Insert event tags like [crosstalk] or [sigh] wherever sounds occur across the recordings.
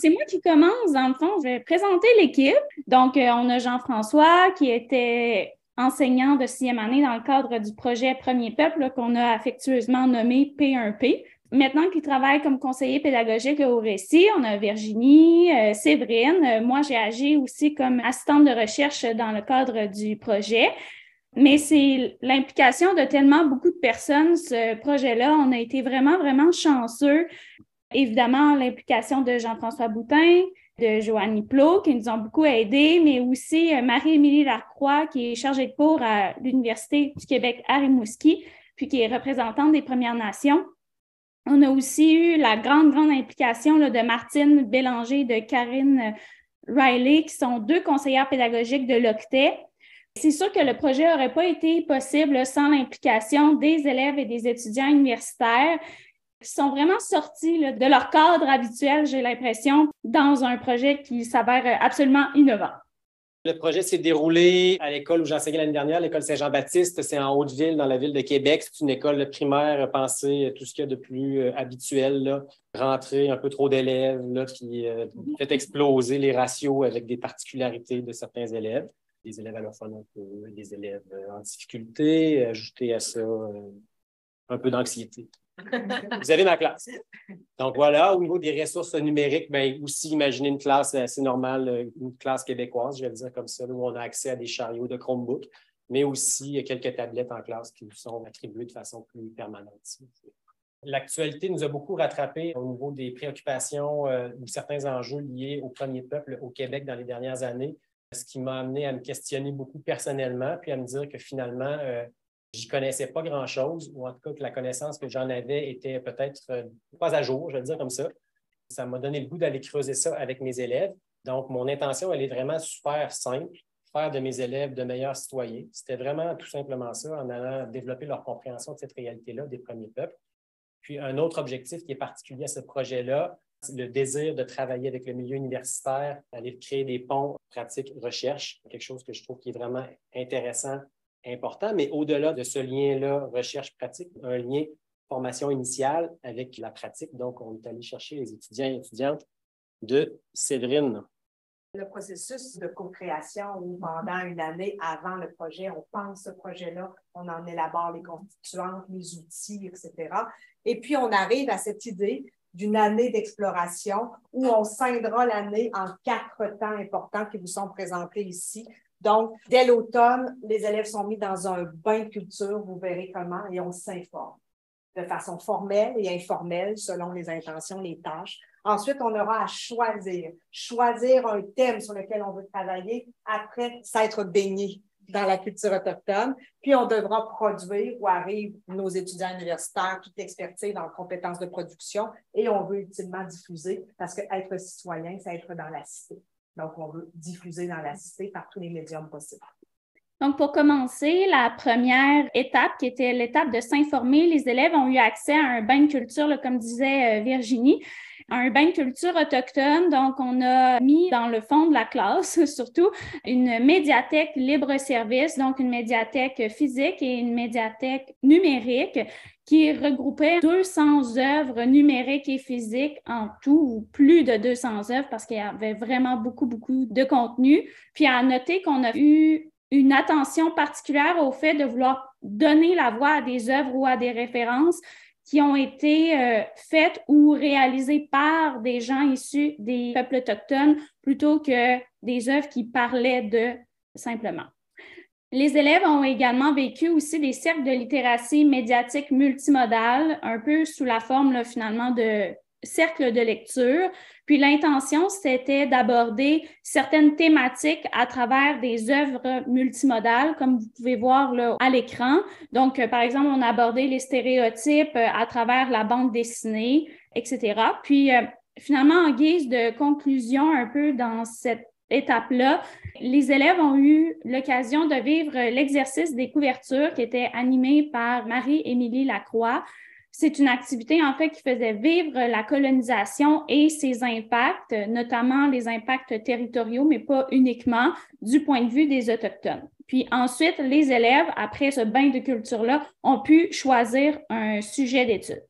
C'est moi qui commence, dans le fond. Je vais présenter l'équipe. Donc, euh, on a Jean-François qui était enseignant de sixième année dans le cadre du projet Premier Peuple qu'on a affectueusement nommé P1P. Maintenant qu'il travaille comme conseiller pédagogique au récit, on a Virginie, euh, Séverine. Euh, moi, j'ai agi aussi comme assistante de recherche dans le cadre du projet. Mais c'est l'implication de tellement beaucoup de personnes, ce projet-là. On a été vraiment, vraiment chanceux. Évidemment, l'implication de Jean-François Boutin, de Joanne Plot, qui nous ont beaucoup aidés, mais aussi euh, Marie-Émilie Lacroix, qui est chargée de cours à l'Université du Québec à Rimouski, puis qui est représentante des Premières Nations. On a aussi eu la grande, grande implication de Martine Bélanger et de Karine Riley, qui sont deux conseillères pédagogiques de l'OCTET. C'est sûr que le projet n'aurait pas été possible sans l'implication des élèves et des étudiants universitaires qui sont vraiment sortis de leur cadre habituel, j'ai l'impression, dans un projet qui s'avère absolument innovant. Le projet s'est déroulé à l'école où j'enseignais l'année dernière, l'école Saint-Jean-Baptiste. C'est en Haute-Ville, dans la ville de Québec. C'est une école primaire pensée, tout ce qu'il y a de plus euh, habituel. Rentrer un peu trop d'élèves, qui euh, fait exploser les ratios avec des particularités de certains élèves. Des élèves allophones un peu, des élèves euh, en difficulté, ajouter à ça un peu d'anxiété. [laughs] Vous avez ma classe. Donc voilà, au niveau des ressources numériques, bien, aussi imaginez une classe assez normale, euh, une classe québécoise, je vais le dire comme ça, où on a accès à des chariots de Chromebook, mais aussi quelques tablettes en classe qui nous sont attribuées de façon plus permanente. L'actualité nous a beaucoup rattrapé au niveau des préoccupations euh, ou certains enjeux liés au premier peuple au Québec dans les dernières années, ce qui m'a amené à me questionner beaucoup personnellement, puis à me dire que finalement, euh, J'y connaissais pas grand-chose, ou en tout cas que la connaissance que j'en avais était peut-être euh, pas à jour, je vais le dire comme ça. Ça m'a donné le goût d'aller creuser ça avec mes élèves. Donc, mon intention, elle est vraiment super simple, faire de mes élèves de meilleurs citoyens. C'était vraiment tout simplement ça, en allant développer leur compréhension de cette réalité-là des premiers peuples. Puis, un autre objectif qui est particulier à ce projet-là, c'est le désir de travailler avec le milieu universitaire, d'aller créer des ponts pratiques recherche, quelque chose que je trouve qui est vraiment intéressant important, mais au-delà de ce lien-là, recherche-pratique, un lien formation initiale avec la pratique. Donc, on est allé chercher les étudiants et étudiantes de Séverine. Le processus de co-création où pendant une année avant le projet, on pense ce projet-là, on en élabore les constituantes, les outils, etc. Et puis, on arrive à cette idée d'une année d'exploration où on scindra l'année en quatre temps importants qui vous sont présentés ici donc, dès l'automne, les élèves sont mis dans un bain de culture, vous verrez comment, et on s'informe de façon formelle et informelle selon les intentions, les tâches. Ensuite, on aura à choisir, choisir un thème sur lequel on veut travailler après s'être baigné dans la culture autochtone. Puis, on devra produire où arrivent nos étudiants universitaires, toute expertise dans compétences de production, et on veut ultimement diffuser parce que être citoyen, c'est être dans la cité. Donc, on veut diffuser dans la cité par tous les médiums possibles. Donc, pour commencer, la première étape, qui était l'étape de s'informer, les élèves ont eu accès à un bain de culture, comme disait euh, Virginie, un bain de culture autochtone. Donc, on a mis dans le fond de la classe, [laughs] surtout, une médiathèque libre-service, donc une médiathèque physique et une médiathèque numérique qui regroupait 200 œuvres numériques et physiques en tout, ou plus de 200 œuvres parce qu'il y avait vraiment beaucoup, beaucoup de contenu. Puis à noter qu'on a eu une attention particulière au fait de vouloir donner la voix à des œuvres ou à des références qui ont été euh, faites ou réalisées par des gens issus des peuples autochtones plutôt que des œuvres qui parlaient de simplement. Les élèves ont également vécu aussi des cercles de littératie médiatique multimodale, un peu sous la forme finalement de cercles de lecture. Puis l'intention, c'était d'aborder certaines thématiques à travers des œuvres multimodales, comme vous pouvez voir là, à l'écran. Donc, euh, par exemple, on a abordé les stéréotypes euh, à travers la bande dessinée, etc. Puis, euh, finalement, en guise de conclusion un peu dans cette étape-là, les élèves ont eu l'occasion de vivre l'exercice des couvertures qui était animé par Marie-Émilie Lacroix. C'est une activité, en fait, qui faisait vivre la colonisation et ses impacts, notamment les impacts territoriaux, mais pas uniquement du point de vue des Autochtones. Puis ensuite, les élèves, après ce bain de culture-là, ont pu choisir un sujet d'étude.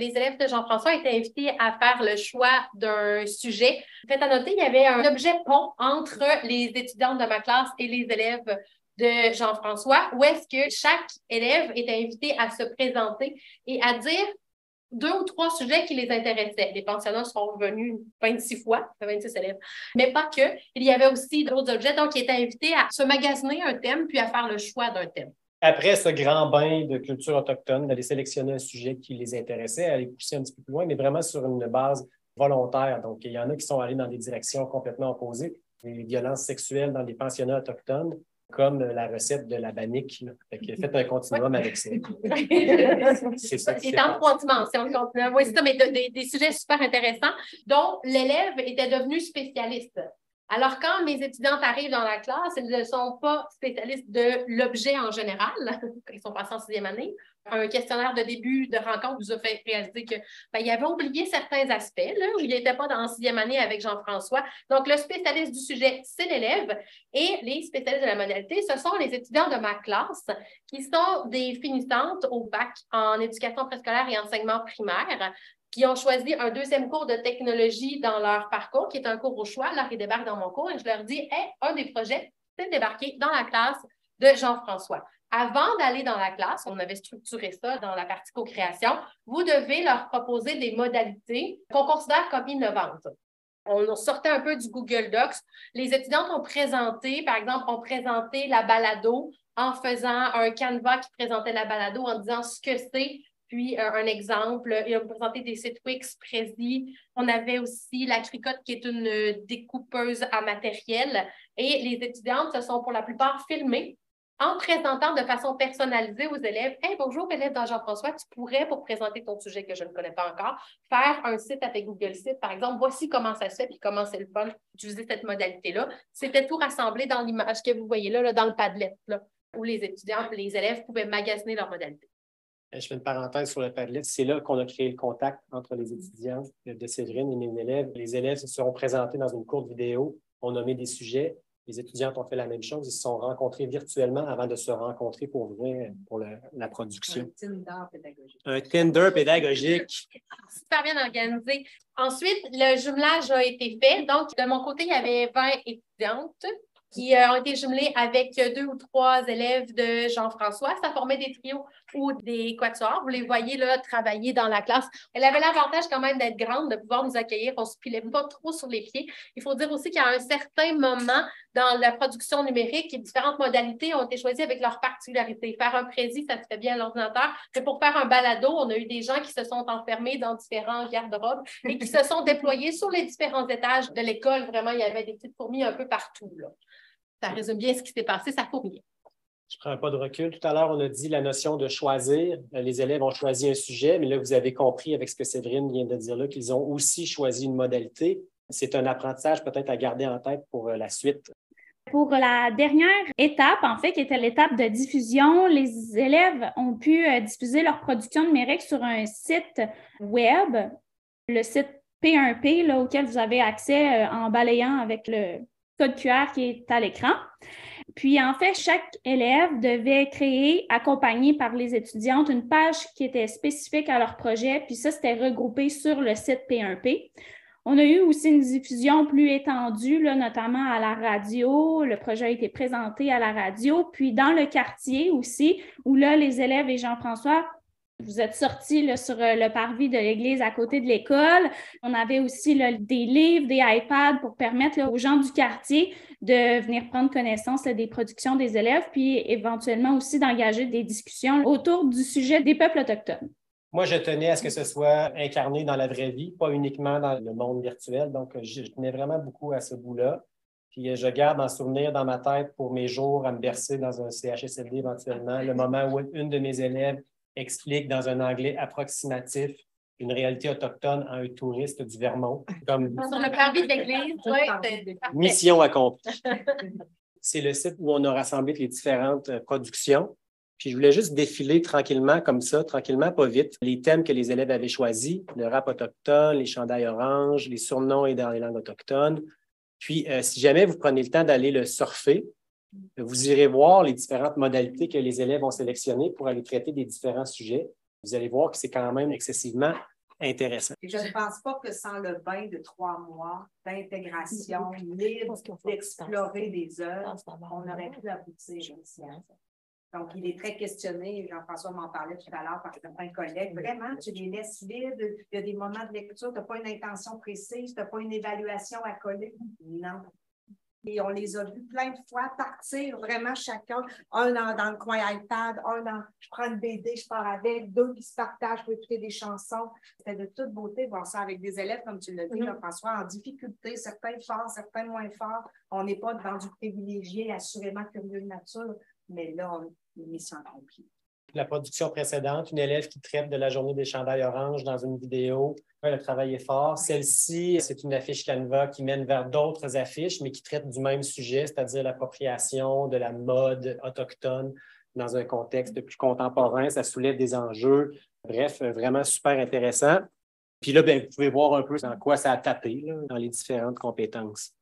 les élèves de Jean-François étaient invités à faire le choix d'un sujet. Fait à noter, il y avait un objet pont entre les étudiantes de ma classe et les élèves de Jean-François, où est-ce que chaque élève était invité à se présenter et à dire deux ou trois sujets qui les intéressaient. Les pensionnats sont venus 26 fois, 26 élèves, mais pas que. Il y avait aussi d'autres objets, donc ils étaient invités à se magasiner un thème puis à faire le choix d'un thème. Après ce grand bain de culture autochtone, d'aller sélectionner un sujet qui les intéressait, aller pousser un petit peu plus loin, mais vraiment sur une base volontaire. Donc, il y en a qui sont allés dans des directions complètement opposées. Les violences sexuelles dans les pensionnats autochtones, comme la recette de la bannique. Faites un continuum avec ça. [laughs] c'est ça. C'est en trois dimensions. Oui, c'est ça, mais des, sujets super intéressants dont l'élève était devenu spécialiste. Alors, quand mes étudiantes arrivent dans la classe, elles ne sont pas spécialistes de l'objet en général, [laughs] ils sont passés en sixième année. Un questionnaire de début de rencontre vous a fait réaliser qu'il ben, avait oublié certains aspects, où il n'était pas dans la sixième année avec Jean-François. Donc, le spécialiste du sujet, c'est l'élève, et les spécialistes de la modalité, ce sont les étudiants de ma classe qui sont des finissantes au bac en éducation préscolaire et enseignement primaire qui ont choisi un deuxième cours de technologie dans leur parcours, qui est un cours au choix. Alors, ils débarquent dans mon cours et je leur dis hey, un des projets, c'est de débarquer dans la classe de Jean-François. Avant d'aller dans la classe, on avait structuré ça dans la partie co-création, vous devez leur proposer des modalités qu'on considère comme innovantes. On sortait un peu du Google Docs. Les étudiantes ont présenté, par exemple, ont présenté la balado en faisant un canevas qui présentait la balado en disant ce que c'est, puis euh, un exemple, ils ont présenté des sites Wix, Prezi. On avait aussi la Cricotte qui est une découpeuse à matériel. Et les étudiantes se sont pour la plupart filmées en présentant de façon personnalisée aux élèves Hey, bonjour, élève dans Jean-François, tu pourrais, pour présenter ton sujet que je ne connais pas encore, faire un site avec Google Site, par exemple. Voici comment ça se fait, puis comment c'est le fun d'utiliser cette modalité-là. C'était tout rassemblé dans l'image que vous voyez là, dans le Padlet, là, où les étudiants, les élèves pouvaient magasiner leur modalité. Je fais une parenthèse sur le Padlet. C'est là qu'on a créé le contact entre les étudiants de Séverine et mes élèves. Les élèves se seront présentés dans une courte vidéo. On nommé des sujets. Les étudiants ont fait la même chose. Ils se sont rencontrés virtuellement avant de se rencontrer pour vrai pour la production. Un Tinder pédagogique. Un Tinder pédagogique. [laughs] Super bien organisé. Ensuite, le jumelage a été fait. Donc, de mon côté, il y avait 20 étudiantes qui euh, ont été jumelés avec deux ou trois élèves de Jean-François. Ça formait des trios ou des quatuors. Vous les voyez là travailler dans la classe. Elle avait l'avantage quand même d'être grande, de pouvoir nous accueillir. On ne se pilait pas trop sur les pieds. Il faut dire aussi qu'à un certain moment dans la production numérique, différentes modalités ont été choisies avec leurs particularités. Faire un précis, ça se fait bien à l'ordinateur. Mais pour faire un balado, on a eu des gens qui se sont enfermés dans différents garde-robes et qui se sont déployés sur les différents étages de l'école. Vraiment, il y avait des petites fourmis un peu partout. Là. Ça résume bien ce qui s'est passé, ça fourmille. Je prends un pas de recul. Tout à l'heure, on a dit la notion de choisir. Euh, les élèves ont choisi un sujet, mais là, vous avez compris avec ce que Séverine vient de dire là qu'ils ont aussi choisi une modalité. C'est un apprentissage peut-être à garder en tête pour euh, la suite. Pour la dernière étape, en fait, qui était l'étape de diffusion, les élèves ont pu euh, diffuser leur production numérique sur un site web, le site P1P, là, auquel vous avez accès en balayant avec le code QR qui est à l'écran. Puis en fait, chaque élève devait créer, accompagné par les étudiantes, une page qui était spécifique à leur projet, puis ça, c'était regroupé sur le site P1P. On a eu aussi une diffusion plus étendue, notamment à la radio. Le projet a été présenté à la radio, puis dans le quartier aussi, où là, les élèves et Jean-François vous êtes sortis sur euh, le parvis de l'église à côté de l'école. On avait aussi des livres, des iPads pour permettre aux gens du quartier de venir prendre connaissance des productions des élèves, puis éventuellement aussi d'engager des discussions autour du sujet des peuples autochtones. Moi, je tenais à ce que ce soit incarné dans la vraie vie, pas uniquement dans le monde virtuel. Donc, je tenais vraiment beaucoup à ce bout-là. Puis je garde en souvenir dans ma tête pour mes jours à me bercer dans un CHSLD éventuellement, le moment où une de mes élèves explique dans un anglais approximatif une réalité autochtone à un touriste du Vermont. Comme... [laughs] Sur le parvis de l'église, Mission accomplie. [laughs] C'est le site où on a rassemblé les différentes euh, productions. Puis je voulais juste défiler tranquillement, comme ça, tranquillement, pas vite, les thèmes que les élèves avaient choisis, le rap autochtone, les chandails orange, les surnoms et dans les langues autochtones. Puis, euh, si jamais vous prenez le temps d'aller le surfer, vous irez voir les différentes modalités que les élèves ont sélectionnées pour aller traiter des différents sujets. Vous allez voir que c'est quand même excessivement intéressant. je ne pense pas que sans le bain de trois mois d'intégration libre, d'explorer des œuvres, on aurait pu aboutir Donc, il est très questionné. Jean-François m'en parlait tout à l'heure par certains collègues. Vraiment, tu les laisses libres. Il y a des moments de lecture, tu n'as pas une intention précise, tu n'as pas une évaluation à coller. Non. Et on les a vus plein de fois partir vraiment chacun, un dans, le coin iPad, un dans je prends une BD, je pars avec, deux qui se partagent pour écouter des chansons. C'était de toute beauté voir ça avec des élèves, comme tu l'as dit, mm-hmm. François, en difficulté, certains forts, certains moins forts. On n'est pas dans du privilégié, assurément curieux de nature, mais là, on est mission accomplie la production précédente, une élève qui traite de la journée des chandails orange dans une vidéo. Le travail est fort. Celle-ci, c'est une affiche Canva qui mène vers d'autres affiches, mais qui traite du même sujet, c'est-à-dire l'appropriation de la mode autochtone dans un contexte plus contemporain. Ça soulève des enjeux. Bref, vraiment super intéressant. Puis là, ben, vous pouvez voir un peu dans quoi ça a tapé dans les différentes compétences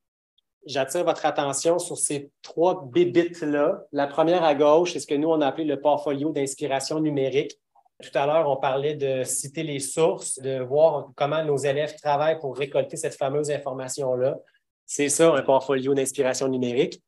j'attire votre attention sur ces trois bébites-là. La première à gauche, c'est ce que nous, on a appelé le portfolio d'inspiration numérique. Tout à l'heure, on parlait de citer les sources, de voir comment nos élèves travaillent pour récolter cette fameuse information-là. C'est ça, un portfolio d'inspiration numérique.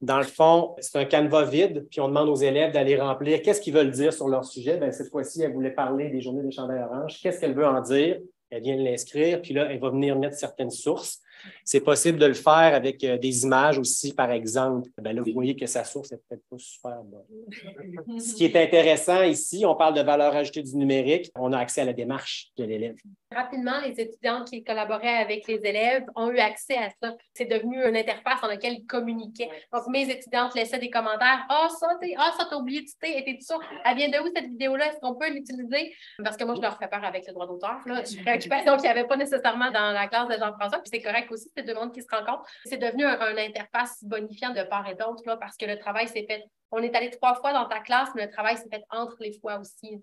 Dans le fond, c'est un canevas vide, puis on demande aux élèves d'aller remplir qu'est-ce qu'ils veulent dire sur leur sujet? Bien, cette fois-ci, elle voulait parler des journées des chandelles oranges. Qu'est-ce qu'elle veut en dire? Elle vient de l'inscrire, puis là, elle va venir mettre certaines sources. C'est possible de le faire avec euh, des images aussi, par exemple. Ben là, vous voyez que sa source n'est peut-être pas super bonne. Ce qui est intéressant ici, on parle de valeur ajoutée du numérique. On a accès à la démarche de l'élève. Rapidement, les étudiants qui collaboraient avec les élèves ont eu accès à ça. C'est devenu une interface dans laquelle ils communiquaient. Donc, mes étudiantes laissaient des commentaires. Ah, oh, ça, ah, ça, t'as oublié de citer. Et tout ça. Elle vient de où cette vidéo-là? Est-ce qu'on peut l'utiliser? Parce que moi, je leur fais peur avec le droit d'auteur. Je suis préoccupation [laughs] qu'il n'y avait pas nécessairement dans la classe de Jean-François. Puis c'est correct c'est deux mondes qui se rencontrent. C'est devenu un, interface bonifiant de part et d'autre parce que le travail s'est fait. On est allé trois fois dans ta classe, mais le travail s'est fait entre les fois aussi.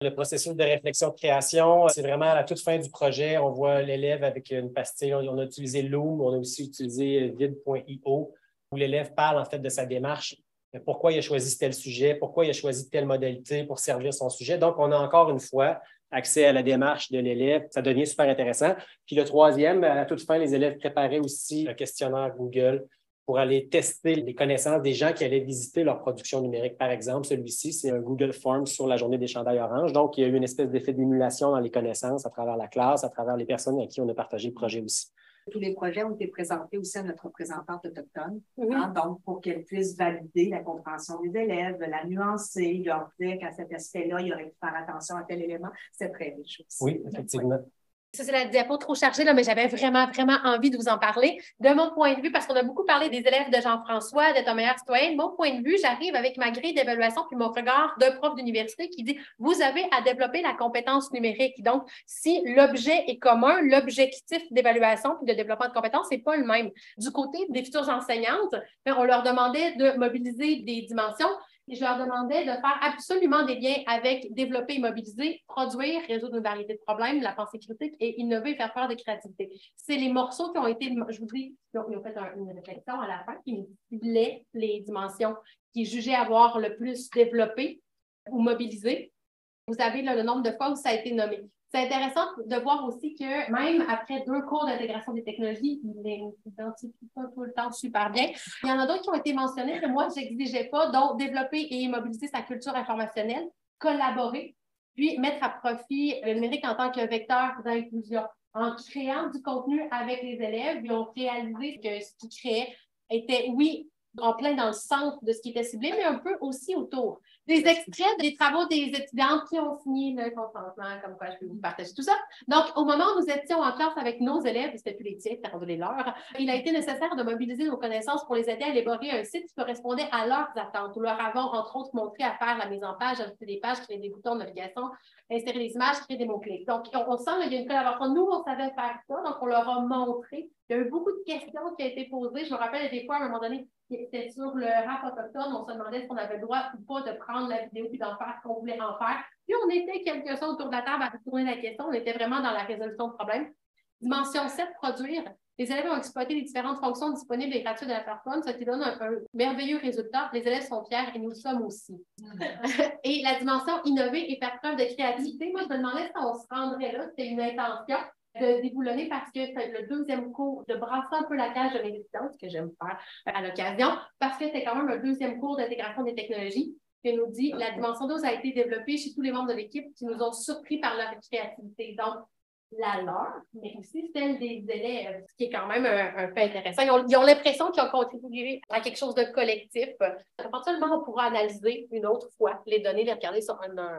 Le processus de réflexion de création, c'est vraiment à la toute fin du projet. On voit l'élève avec une pastille. On a utilisé Loom, on a aussi utilisé vide.io, où l'élève parle en fait de sa démarche, pourquoi il a choisi tel sujet, pourquoi il a choisi telle modalité pour servir son sujet? Donc, on a encore une fois accès à la démarche de l'élève. Ça devient super intéressant. Puis le troisième, à la toute fin, les élèves préparaient aussi un questionnaire Google pour aller tester les connaissances des gens qui allaient visiter leur production numérique. Par exemple, celui-ci, c'est un Google Forms sur la journée des chandails orange. Donc, il y a eu une espèce d'effet d'émulation dans les connaissances à travers la classe, à travers les personnes avec qui on a partagé le projet aussi. Tous les projets ont été présentés aussi à notre représentante autochtone, hein, donc pour qu'elle puisse valider la compréhension des élèves, la nuancer, leur dire qu'à cet aspect-là, il y aurait que faire attention à tel élément. C'est très riche aussi. Oui, effectivement. Ça, c'est la diapo trop chargée, là, mais j'avais vraiment, vraiment envie de vous en parler. De mon point de vue, parce qu'on a beaucoup parlé des élèves de Jean-François, d'être un meilleur citoyen, de mon point de vue, j'arrive avec ma grille d'évaluation puis mon regard de prof d'université qui dit vous avez à développer la compétence numérique. Donc, si l'objet est commun, l'objectif d'évaluation puis de développement de compétences, n'est pas le même. Du côté des futures enseignantes, ben, on leur demandait de mobiliser des dimensions et je leur demandais de faire absolument des liens avec développer, mobiliser, produire, résoudre une variété de problèmes, la pensée critique et innover, faire faire de créativité. C'est les morceaux qui ont été, je vous dis, ils ont, fait une réflexion à la fin qui ciblaient les dimensions qu'ils jugeaient avoir le plus développé ou mobilisé. Vous savez le nombre de fois où ça a été nommé. C'est intéressant de voir aussi que même après deux cours d'intégration des technologies, il n'identifie pas tout le temps super bien. Il y en a d'autres qui ont été mentionnés que moi, je n'exigeais pas, donc développer et mobiliser sa culture informationnelle, collaborer, puis mettre à profit le numérique en tant que vecteur d'inclusion. En créant du contenu avec les élèves, ils ont réalisé que ce qu'ils créaient était, oui, en plein dans le centre de ce qui était ciblé, mais un peu aussi autour des extraits des travaux des étudiantes qui ont signé le consentement, comme quoi je peux vous partager tout ça. Donc, au moment où nous étions en classe avec nos élèves, c'était plus les tiens, c'était les leurs, il a été nécessaire de mobiliser nos connaissances pour les aider à élaborer un site qui correspondait à leurs attentes. Nous leur avons, entre autres, montré à faire la mise en page, ajouter des pages, créer des boutons de navigation, insérer des images, créer des mots-clés. Donc, on, sent qu'il y a une collaboration. Nous, on savait faire ça, donc on leur a montré. Il y a eu beaucoup de questions qui ont été posées. Je me rappelle des fois, à un moment donné, c'était sur le rap autochtone, on se demandait si on avait le droit ou pas de prendre la vidéo puis d'en faire ce qu'on voulait en faire. Puis on était quelques-uns autour de la table à retourner la question. On était vraiment dans la résolution de problèmes. Dimension 7, produire. Les élèves ont exploité les différentes fonctions disponibles et gratuites de la plateforme, ce qui donne un, merveilleux résultat. Les élèves sont fiers et nous le sommes aussi. [laughs] et la dimension innover et faire preuve de créativité, moi, je me demandais si on se rendrait là, c'était une intention de déboulonner parce que c'est le deuxième cours, de brasser un peu la cage de mes ce que j'aime faire à l'occasion, parce que c'est quand même un deuxième cours d'intégration des technologies qui nous dit la dimension 12 a été développée chez tous les membres de l'équipe qui nous ont surpris par leur créativité. Donc, la leur, mais aussi celle des élèves, ce qui est quand même un, peu intéressant. Ils ont l'impression qu'ils ont contribué à quelque chose de collectif. Éventuellement, on pourra analyser une autre fois les données, les regarder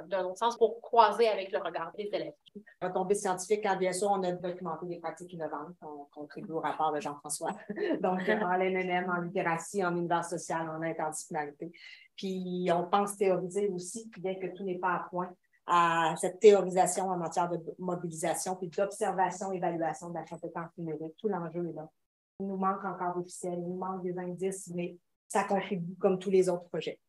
d'un autre sens pour croiser avec le regard des élèves. Retombée scientifique, quand bien sûr, on a documenté des pratiques innovantes. On contribue au rapport de Jean-François. [laughs] Donc, [laughs] en LNM, en littératie, en univers social, en interdisciplinarité. Puis, on pense théoriser aussi, bien que tout n'est pas à point à cette théorisation en matière de mobilisation, puis d'observation, évaluation de la compétence numérique. Tout l'enjeu est là. Il nous manque encore d'officiels, il nous manque des indices, mais ça contribue comme tous les autres projets.